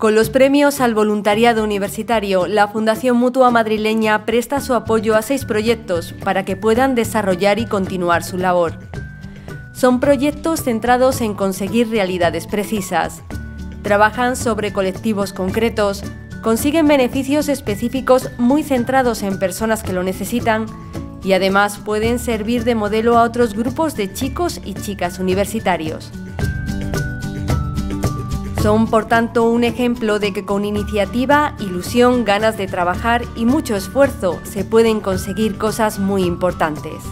Con los premios al voluntariado universitario, la Fundación Mutua Madrileña presta su apoyo a seis proyectos para que puedan desarrollar y continuar su labor. Son proyectos centrados en conseguir realidades precisas. Trabajan sobre colectivos concretos, consiguen beneficios específicos muy centrados en personas que lo necesitan y además pueden servir de modelo a otros grupos de chicos y chicas universitarios. Son, por tanto, un ejemplo de que con iniciativa, ilusión, ganas de trabajar y mucho esfuerzo se pueden conseguir cosas muy importantes.